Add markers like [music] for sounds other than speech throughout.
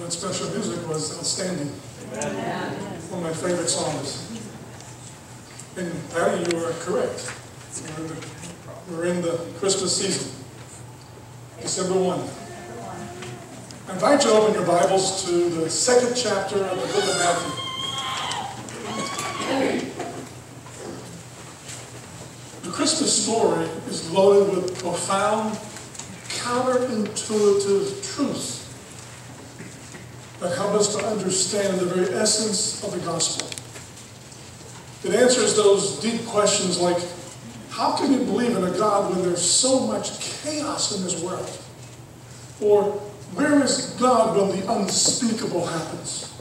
That special music was outstanding. One of my favorite songs. And Patty, you are correct. We're in the, we're in the Christmas season. December 1. I invite you to open your Bibles to the second chapter of the book of Matthew. The Christmas story is loaded with profound, counterintuitive truths that help us to understand the very essence of the gospel. It answers those deep questions like, how can you believe in a God when there's so much chaos in this world? Or, where is God when the unspeakable happens?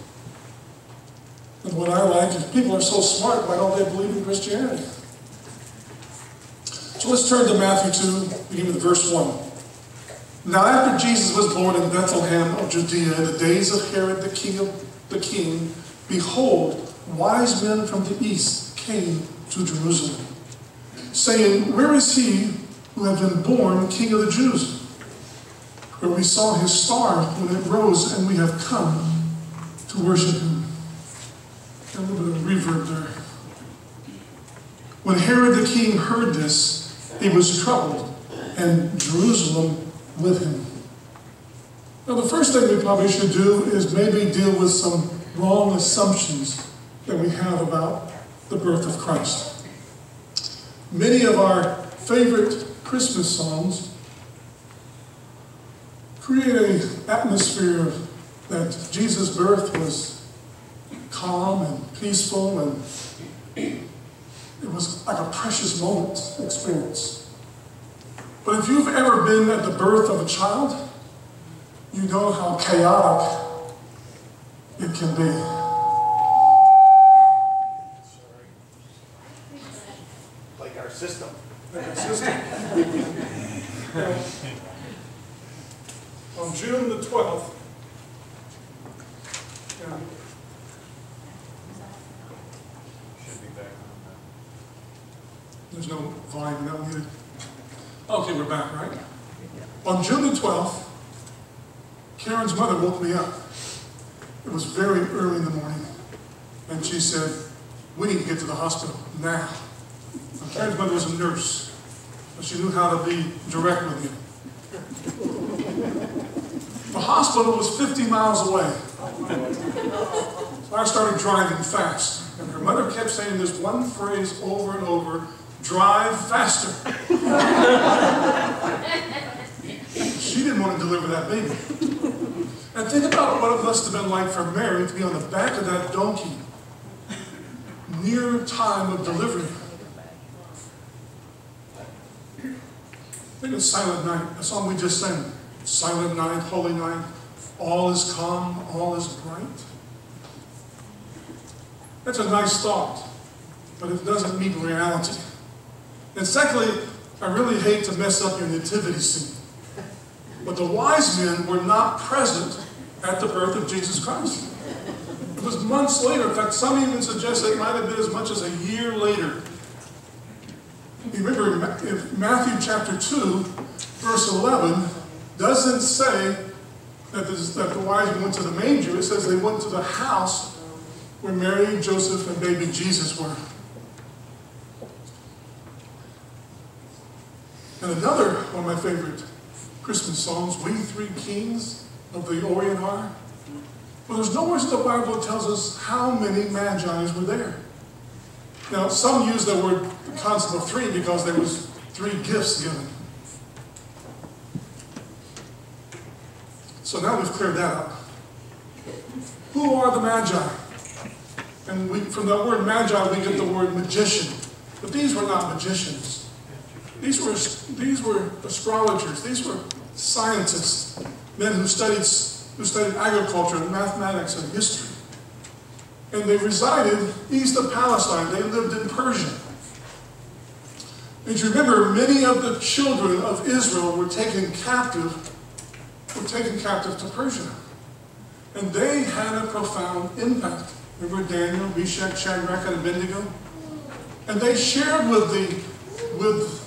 And what I like is people are so smart, why don't they believe in Christianity? So let's turn to Matthew 2, begin with verse 1. Now after Jesus was born in Bethlehem of Judea in the days of Herod the king, the king, behold, wise men from the east came to Jerusalem, saying, Where is he who had been born king of the Jews? Where we saw his star when it rose, and we have come to worship him. A little bit of reverb there. When Herod the king heard this, he was troubled, and Jerusalem with him. Now, the first thing we probably should do is maybe deal with some wrong assumptions that we have about the birth of Christ. Many of our favorite Christmas songs create an atmosphere that Jesus' birth was calm and peaceful and it was like a precious moment experience. But if you've ever been at the birth of a child, you know how chaotic it can be. Like our system. Like our system. On June the 12th, yeah, Should be back on there's no volume in that one either. Okay, we're back, right? On June the 12th, Karen's mother woke me up. It was very early in the morning. And she said, We need to get to the hospital now. And Karen's mother was a nurse, but she knew how to be direct with me. The hospital was 50 miles away. So I started driving fast. And her mother kept saying this one phrase over and over drive faster. she didn't want to deliver that baby. And think about what it must have been like for Mary to be on the back of that donkey near time of delivery. Think of Silent Night, a song we just sang. Silent night, holy night, all is calm, all is bright. That's a nice thought, but it doesn't meet reality. And secondly, I really hate to mess up your nativity scene. But the wise men were not present at the birth of Jesus Christ. It was months later. In fact, some even suggest it might have been as much as a year later. You remember, in Matthew chapter 2, verse 11, doesn't say that, this, that the wise men went to the manger. It says they went to the house where Mary, Joseph, and baby Jesus were. And another one of my favorite Christmas songs, We Three Kings of the Orient are. Well, there's nowhere in the Bible that tells us how many magi's were there. Now, some use the word the concept of three because there was three gifts given. So now we've cleared that up. Who are the magi? And we, from the word magi, we get the word magician. But these were not magicians. These were, these were astrologers. These were scientists, men who studied, who studied agriculture and mathematics and history. And they resided east of Palestine. They lived in Persia. And you remember, many of the children of Israel were taken captive, were taken captive to Persia. And they had a profound impact. Remember Daniel, Meshach, Shadrach, and Abednego? And they shared with the with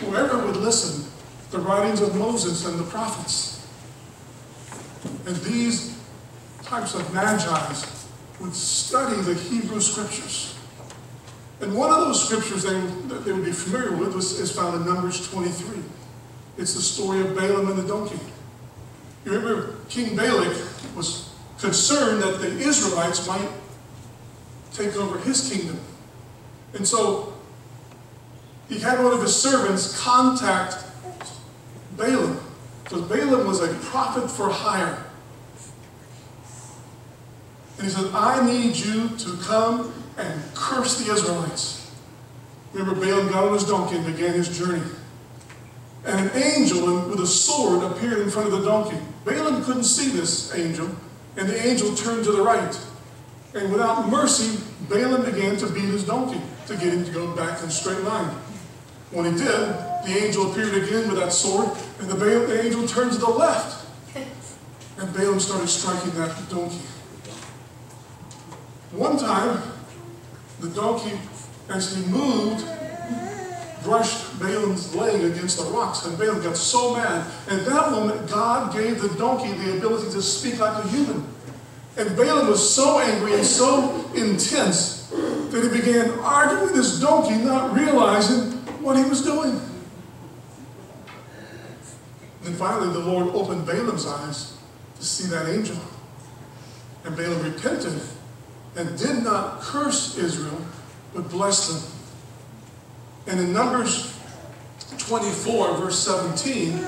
whoever would listen the writings of Moses and the prophets. And these types of magi's would study the Hebrew scriptures. And one of those scriptures they, that they would be familiar with was, is found in Numbers 23. It's the story of Balaam and the donkey. You remember King Balak was concerned that the Israelites might take over his kingdom. And so he had one of his servants contact Balaam. Because Balaam was a prophet for hire. And he said, I need you to come and curse the Israelites. Remember, Balaam got on his donkey and began his journey. And an angel with a sword appeared in front of the donkey. Balaam couldn't see this angel, and the angel turned to the right. And without mercy, Balaam began to beat his donkey to get him to go back in straight line. When he did, the angel appeared again with that sword, and the, Balaam, the angel turned to the left. [laughs] And Balaam started striking that donkey. One time, the donkey, as he moved, brushed Balaam's leg against the rocks, and Balaam got so mad. At that moment, God gave the donkey the ability to speak like a human. And Balaam was so angry and so intense that he began arguing with this donkey, not realizing what he was doing. And finally, the Lord opened Balaam's eyes to see that angel. And Balaam repented and did not curse Israel, but blessed them. And in Numbers 24, verse 17,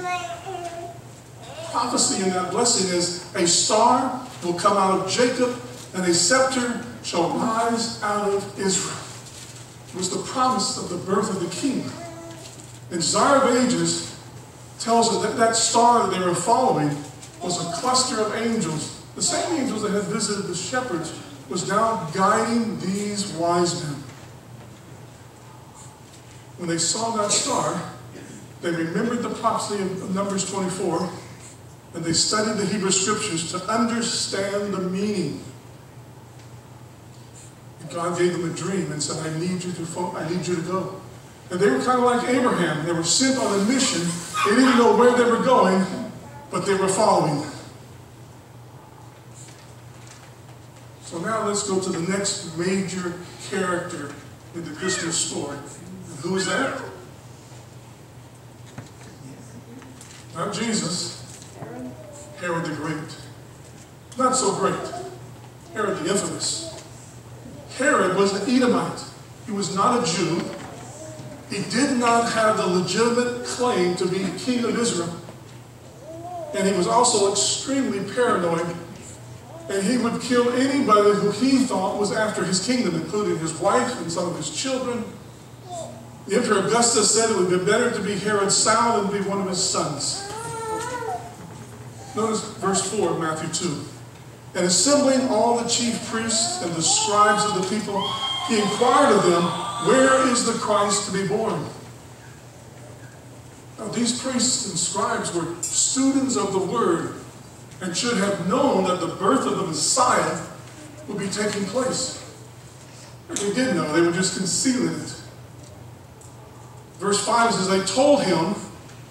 prophecy in that blessing is a star will come out of Jacob, and a scepter shall rise out of Israel. It was the promise of the birth of the king. And Desire of Ages tells us that that star that they were following was a cluster of angels. The same angels that had visited the shepherds was now guiding these wise men. When they saw that star, they remembered the prophecy of Numbers 24 and they studied the Hebrew scriptures to understand the meaning. And God gave them a dream and said, I need you to I need you to go. And they were kind of like Abraham. They were sent on a mission. They didn't know where they were going, but they were following. So now let's go to the next major character in the Christmas story. Who is that? Not Jesus. Herod the Great. Not so great. Herod the infamous. Herod was an Edomite. He was not a Jew. He did not have the legitimate claim to be king of Israel. And he was also extremely paranoid. And he would kill anybody who he thought was after his kingdom, including his wife and some of his children. The Emperor Augustus said it would be better to be Herod's son than be one of his sons. Notice verse 4 of Matthew 2. And assembling all the chief priests and the scribes of the people, he inquired of them, Where is the Christ to be born? Now, these priests and scribes were students of the word and should have known that the birth of the Messiah would be taking place. But They didn't know, they were just concealing it. Verse 5 says, They told him,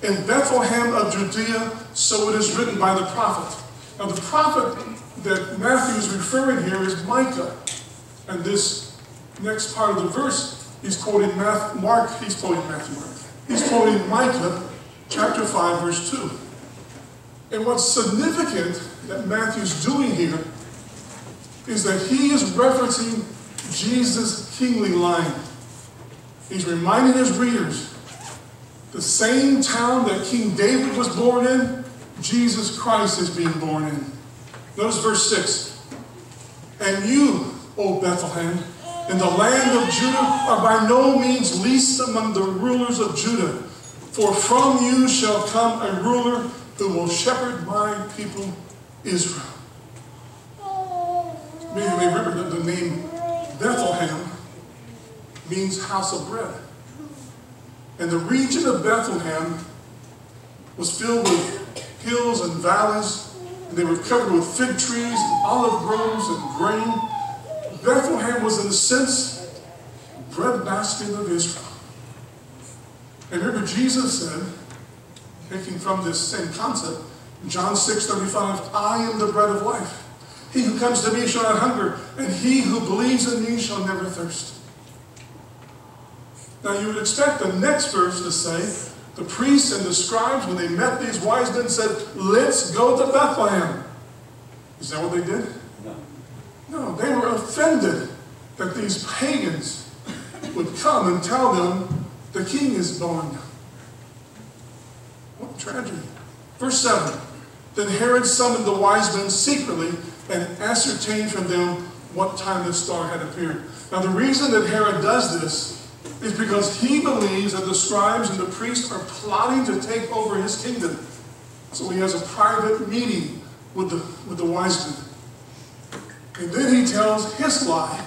In Bethlehem of Judea, so it is written by the prophet. Now, the prophet that Matthew is referring here is Micah. And this next part of the verse, he's quoting Mark, he's quoting Matthew, he's quoting Micah chapter 5, verse 2. And what's significant that Matthew's doing here is that he is referencing Jesus' kingly line. He's reminding his readers the same town that King David was born in, Jesus Christ is being born in. Notice verse 6. And you, O Bethlehem, in the land of Judah, are by no means least among the rulers of Judah. For from you shall come a ruler who will shepherd my people Israel. Maybe you may remember the name Bethlehem means house of bread. And the region of Bethlehem was filled with hills and valleys, and they were covered with fig trees, and olive groves, and grain. Bethlehem was, in a sense, breadbasket of Israel. And remember, Jesus said, taking from this same concept, John 6 35, I am the bread of life. He who comes to me shall not hunger, and he who believes in me shall never thirst. Now you would expect the next verse to say, the priests and the scribes, when they met these wise men, said, Let's go to Bethlehem. Is that what they did? No. No, they were offended that these pagans would come and tell them the king is born. What a tragedy. Verse 7 Then Herod summoned the wise men secretly and ascertained from them what time the star had appeared. Now, the reason that Herod does this is because he believes that the scribes and the priests are plotting to take over his kingdom. So he has a private meeting with the, with the wise men. And then he tells his lie.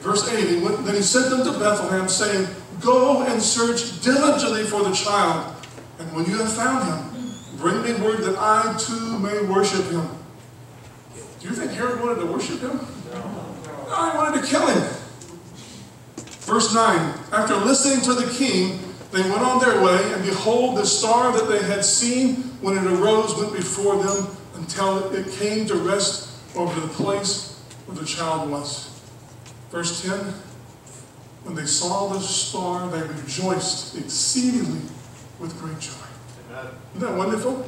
Verse 8, he went, then he sent them to Bethlehem, saying, Go and search diligently for the child, and when you have found him, bring me word that I too may worship him. Do you think Herod wanted to worship him? No, he wanted to kill him. Verse 9 After listening to the king, they went on their way, and behold, the star that they had seen when it arose went before them until it came to rest over the place where the child was. Verse 10 When they saw the star, they rejoiced exceedingly with great joy. Amen. Isn't that wonderful?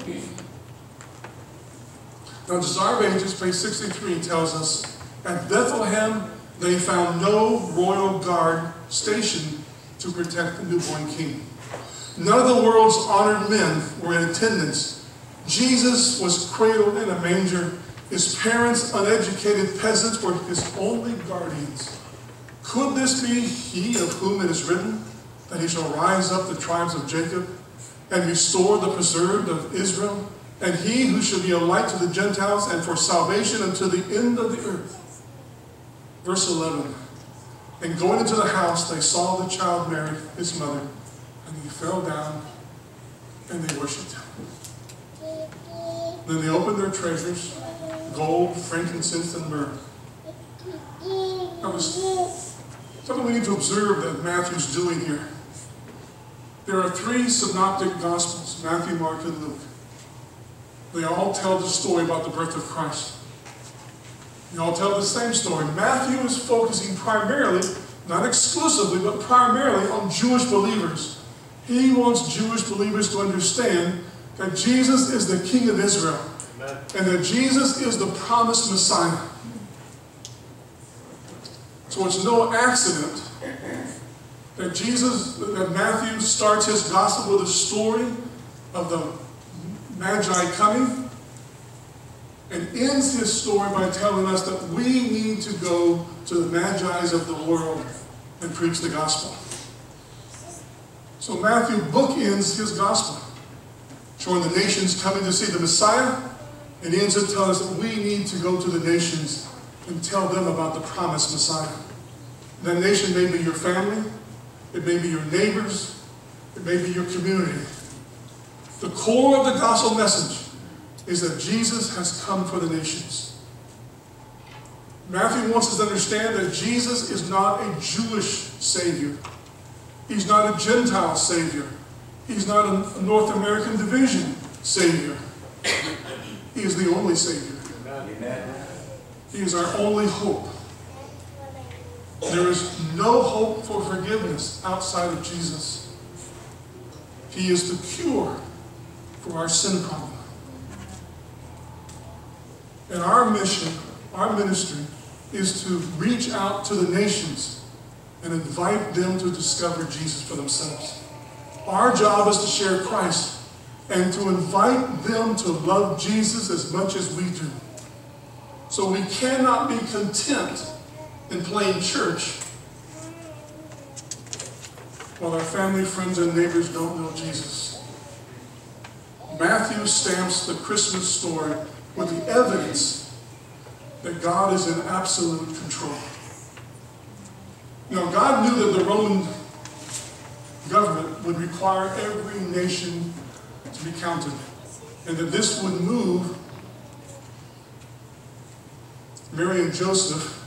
Now, Desire of Ages, page 63, tells us at Bethlehem they found no royal guard stationed to protect the newborn king. None of the world's honored men were in attendance. Jesus was cradled in a manger. His parents, uneducated peasants, were his only guardians. Could this be he of whom it is written that he shall rise up the tribes of Jacob and restore the preserved of Israel? And he who shall be a light to the Gentiles and for salvation unto the end of the earth. Verse 11. And going into the house, they saw the child Mary, his mother, and he fell down and they worshipped him. Then they opened their treasures gold, frankincense, and myrrh. That was something we need to observe that Matthew's doing here. There are three synoptic gospels Matthew, Mark, and Luke. They all tell the story about the birth of Christ. They all tell the same story. Matthew is focusing primarily, not exclusively, but primarily on Jewish believers. He wants Jewish believers to understand that Jesus is the King of Israel Amen. and that Jesus is the promised Messiah. So it's no accident that Jesus, that Matthew starts his gospel with a story of the Magi coming and ends his story by telling us that we need to go to the Magi's of the world and preach the gospel. So Matthew bookends his gospel, showing the nations coming to see the Messiah, and ends it telling us that we need to go to the nations and tell them about the promised Messiah. That nation may be your family, it may be your neighbors, it may be your community. The core of the gospel message is that Jesus has come for the nations. Matthew wants us to understand that Jesus is not a Jewish Savior. He's not a Gentile Savior. He's not a North American division Savior. He is the only Savior. He is our only hope. There is no hope for forgiveness outside of Jesus. He is the cure for our sin problem. And our mission, our ministry, is to reach out to the nations and invite them to discover Jesus for themselves. Our job is to share Christ and to invite them to love Jesus as much as we do. So we cannot be content in playing church while our family, friends, and neighbors don't know Jesus. Matthew stamps the Christmas story with the evidence that God is in absolute control. Know, God knew that the Roman government would require every nation to be counted, and that this would move Mary and Joseph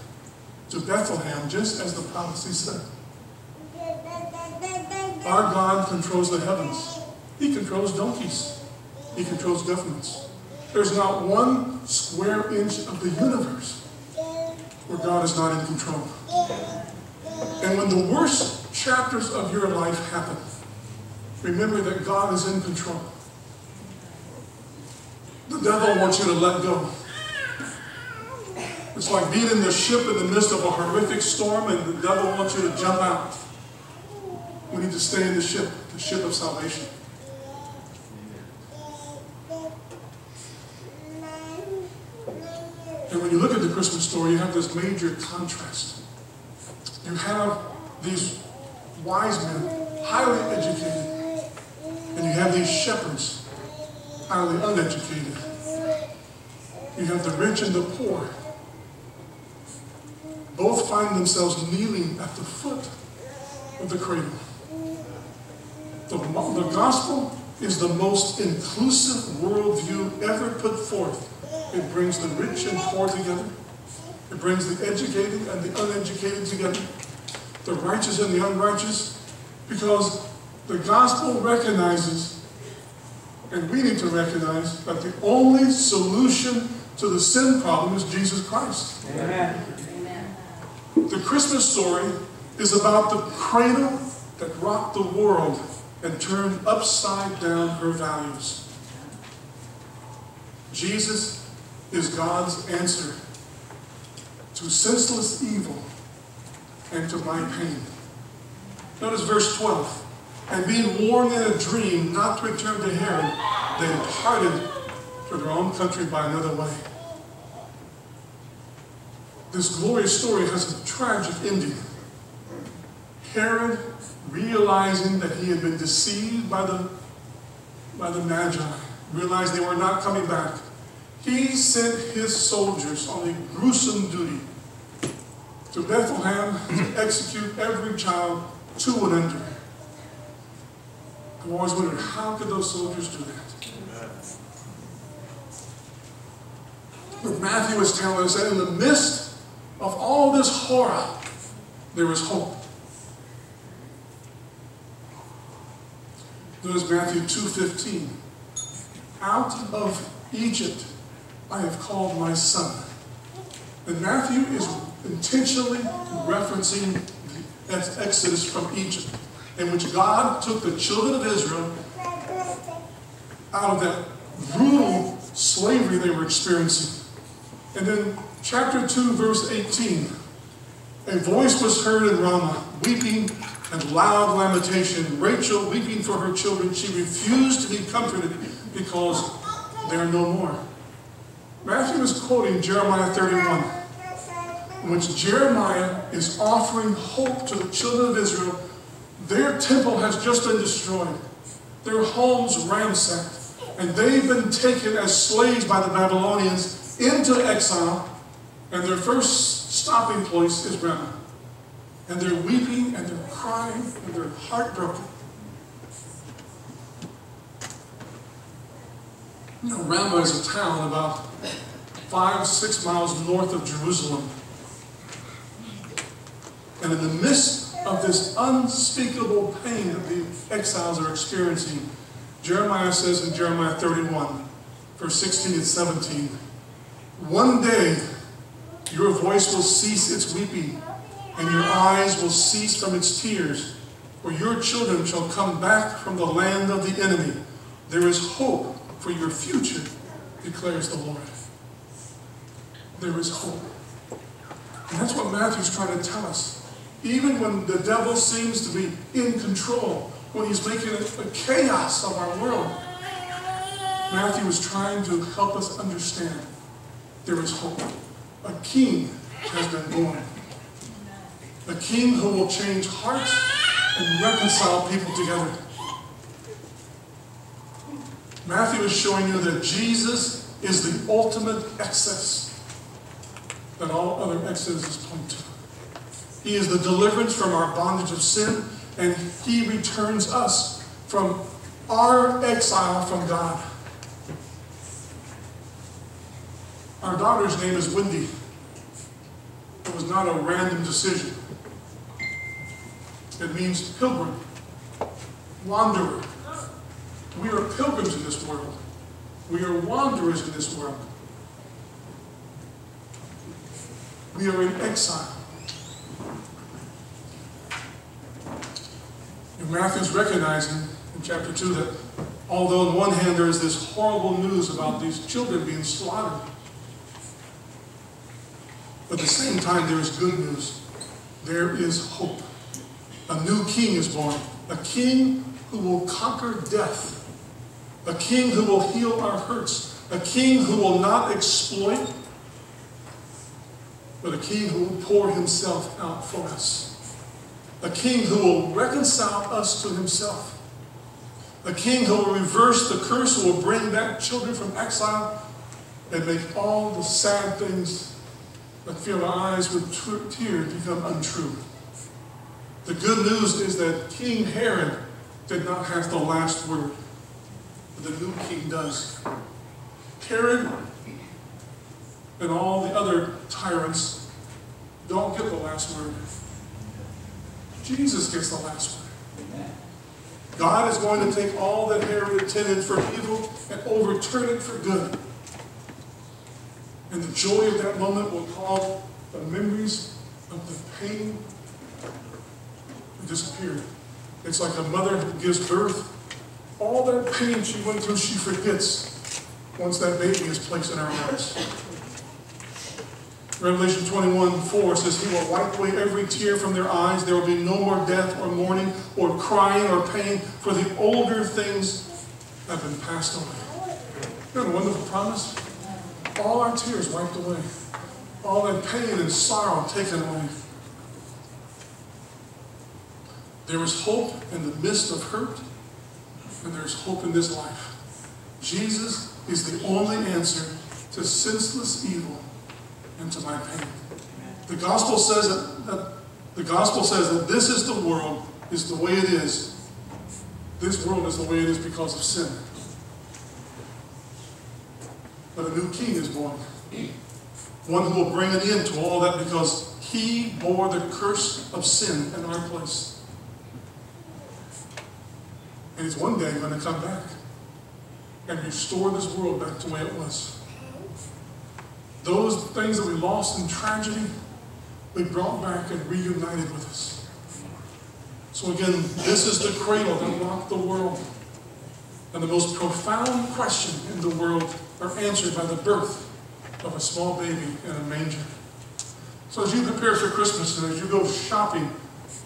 to Bethlehem, just as the prophecy said. Our God controls the heavens. He controls donkeys. He controls governments. There's not one square inch of the universe where God is not in control. And when the worst chapters of your life happen, remember that God is in control. The devil wants you to let go. It's like being in the ship in the midst of a horrific storm and the devil wants you to jump out. We need to stay in the ship, the ship of salvation. And when you look at the Christmas story, you have this major contrast. You have these wise men, highly educated, and you have these shepherds, highly uneducated. You have the rich and the poor. Both find themselves kneeling at the foot of the cradle. The, the gospel is the most inclusive worldview ever put forth. It brings the rich and poor together. It brings the educated and the uneducated together, the righteous and the unrighteous, because the gospel recognizes, and we need to recognize, that the only solution to the sin problem is Jesus Christ. Amen. The Christmas story is about the cradle that rocked the world and turned upside down her values. Jesus is God's answer to senseless evil and to my pain. Notice verse 12. And being warned in a dream not to return to Herod, they departed to their own country by another way. This glorious story has a tragic ending. Herod, realizing that he had been deceived by the, by the Magi, realized they were not coming back, he sent his soldiers on a gruesome duty to Bethlehem to execute every child two and under. I've always wondered, how could those soldiers do that? But Matthew is telling us that in the midst of all this horror, there is hope. Notice Matthew 2.15. Out of Egypt I have called my son. And Matthew is intentionally referencing the Exodus from Egypt, in which God took the children of Israel out of that brutal slavery they were experiencing. And then chapter 2, verse 18. A voice was heard in Ramah, weeping and loud lamentation. Rachel weeping for her children. She refused to be comforted because they are no more. Matthew is quoting Jeremiah 31, in which Jeremiah is offering hope to the children of Israel. Their temple has just been destroyed, their homes ransacked, and they've been taken as slaves by the Babylonians into exile, and their first stopping place is Ramah. And they're weeping and they're crying and they're heartbroken. You know, Ramah is a town about five, six miles north of Jerusalem. And in the midst of this unspeakable pain that the exiles are experiencing, Jeremiah says in Jeremiah 31, verse 16 and 17, One day your voice will cease its weeping, and your eyes will cease from its tears, for your children shall come back from the land of the enemy. There is hope for your future, declares the Lord. There is hope. And that's what Matthew's trying to tell us. Even when the devil seems to be in control, when he's making a, a chaos of our world, Matthew is trying to help us understand there is hope. A king has been born. A king who will change hearts and reconcile people together. Matthew is showing you that Jesus is the ultimate excess that all other excesses point to. He is the deliverance from our bondage of sin, and He returns us from our exile from God. Our daughter's name is Wendy. It was not a random decision. It means pilgrim, wanderer. We are pilgrims in this world. We are wanderers in this world. We are in exile. And Matthew's recognizing in chapter 2 that although on one hand there is this horrible news about these children being slaughtered, but at the same time there is good news. There is hope. A new king is born. A king who will conquer death. A king who will heal our hurts. A king who will not exploit, but a king who will pour himself out for us. A king who will reconcile us to himself. A king who will reverse the curse, who will bring back children from exile and make all the sad things that fill our eyes with tears become untrue. The good news is that King Herod did not have the last word, the new king does. Herod and all the other tyrants don't get the last word. Jesus gets the last word. God is going to take all that Herod intended for evil and overturn it for good. And the joy of that moment will call the memories of the pain to disappear. It's like a mother who gives birth. All that pain she went through, she forgets once that baby is placed in her arms. Revelation 21, 4 says, He will wipe away every tear from their eyes. There will be no more death or mourning or crying or pain, for the older things have been passed away. Isn't a wonderful promise? All our tears wiped away. All that pain and sorrow taken away. There is hope in the midst of hurt, and there is hope in this life. Jesus is the only answer to senseless evil and to my pain. The gospel says that, that the gospel says that this is the world, is the way it is. This world is the way it is because of sin. But a new king is born. One who will bring an end to all that because he bore the curse of sin in our place. He's one day going to come back and restore this world back to the way it was. Those things that we lost in tragedy, we brought back and reunited with us. So again, this is the cradle that rocked the world. And the most profound question in the world are answered by the birth of a small baby in a manger. So as you prepare for Christmas and as you go shopping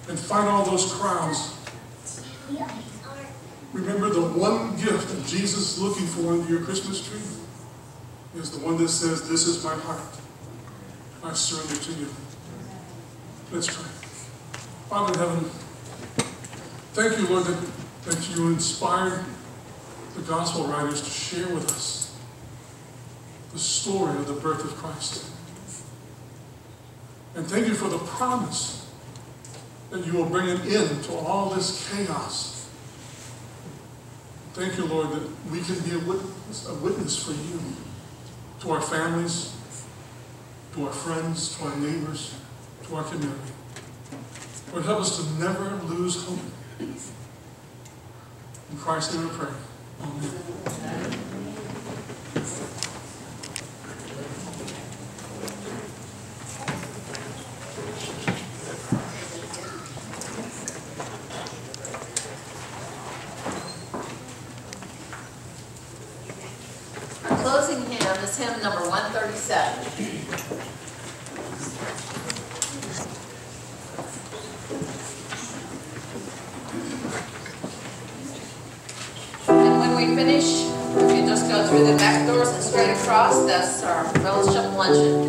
and find all those crowds, remember the one gift that Jesus is looking for under your Christmas tree is the one that says, This is my heart. I surrender to you. Let's pray. Father in heaven, thank you, Lord, that, that you inspired the gospel writers to share with us the story of the birth of Christ. And thank you for the promise that you will bring an end to all this chaos. Thank you, Lord, that we can be a witness, a witness for you to our families, to our friends, to our neighbors, to our community. Lord, help us to never lose hope. In Christ's name we pray. Amen. Our closing hymn number 137. And when we finish, you just go through the back doors and straight across, that's our fellowship luncheon.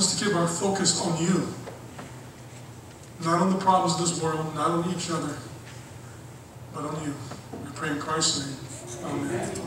Us to keep our focus on you, not on the problems of this world, not on each other, but on you. We pray in Christ's name. Amen.